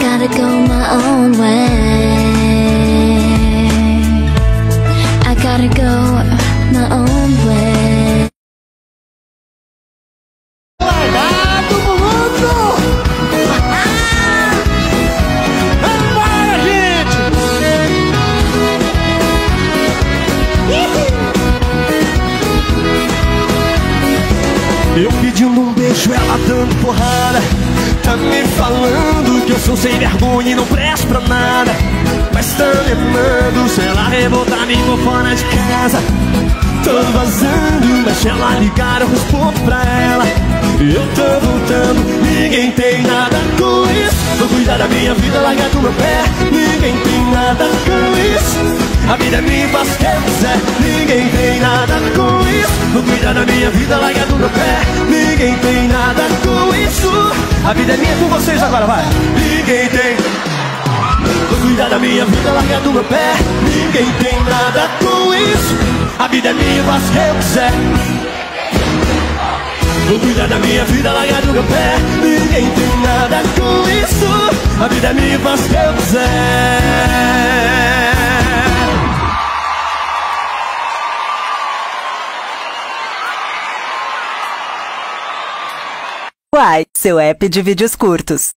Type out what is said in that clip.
gotta go my own way. I gotta go my own way. Gente! Eu pedindo um beijo, ela dando porrada Tá me falando que eu sou sem vergonha e não presto pra nada. Mas tá me amando, se ela revoltar me vou fora de casa. Tô vazando, se ela ligar eu respondo pra ela. Eu tô voltando, ninguém tem nada com isso. Vou cuidar da minha vida, largar do meu pé. Ninguém tem nada com isso. A vida é minha, faço o que eu quiser. Ninguém tem nada com isso. Vou cuidar da minha vida, largar do meu pé. Ninguém tem nada com isso. A vida é minha com vocês agora, vai da minha vida, largar do meu pé. Ninguém tem nada com isso. A vida é minha, faço o que eu quiser. Vou cuidar da minha vida, largar do meu pé. Ninguém tem nada com isso. A vida é minha, faço o que eu quiser. Uai, seu app de vídeos curtos.